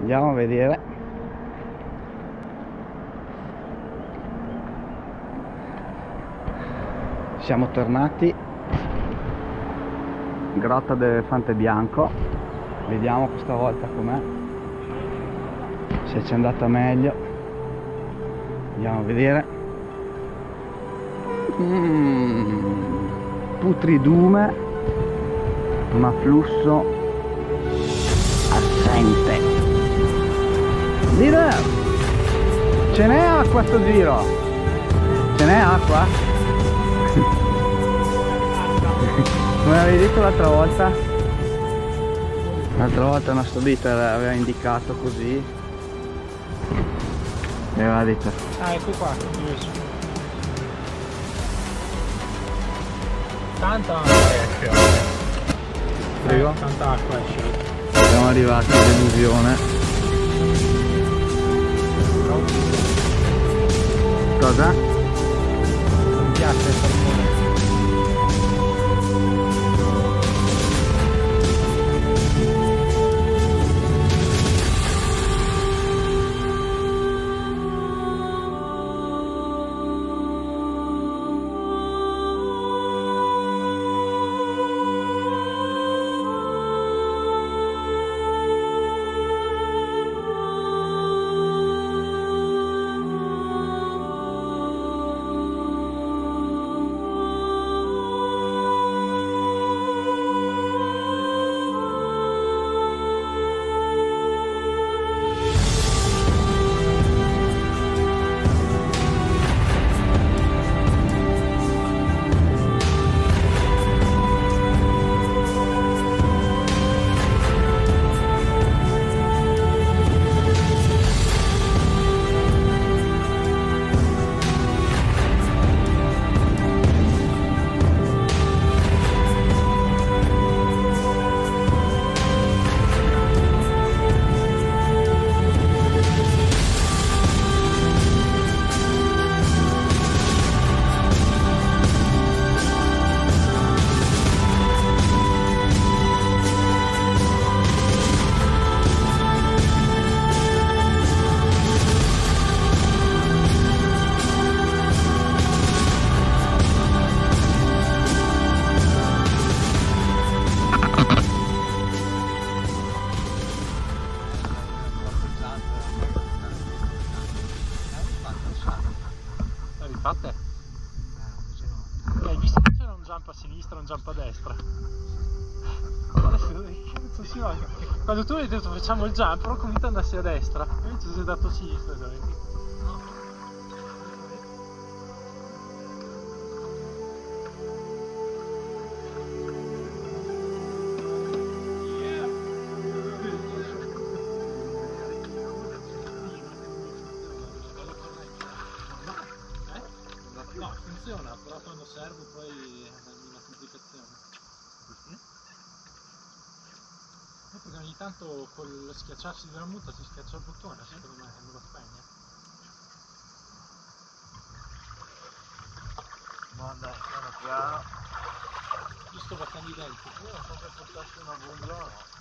Andiamo a vedere. Siamo tornati. Grotta d'Elefante Bianco. Vediamo questa volta com'è. Se ci è andata meglio. Andiamo a vedere. Mm, putridume, ma flusso assente. Leader! Ce n'è acqua a sto giro? Ce n'è acqua? Come avevi detto l'altra volta? L'altra volta il nostro leader aveva indicato così. E aveva detto Ah, ecco qua. Tanta acqua esce. Prego? Eh, Tanta acqua esce. Siamo arrivati all'illusione. Cosa? Mi piace rifatte? Eh, hai visto che c'era un jump a sinistra e un jump a destra? Adesso si va? Quando tu hai detto facciamo il jump, ero convinto andassi a destra, invece sei dato a sinistra. dove? Funziona, però quando servo poi darmi una complicazione. Eh, perché ogni tanto col schiacciarsi della muta si schiaccia il bottone, secondo me, e non lo spegne. Ma dai, piano piano. Io sto battendo i denti. Io non so se portarsi una bombola o no.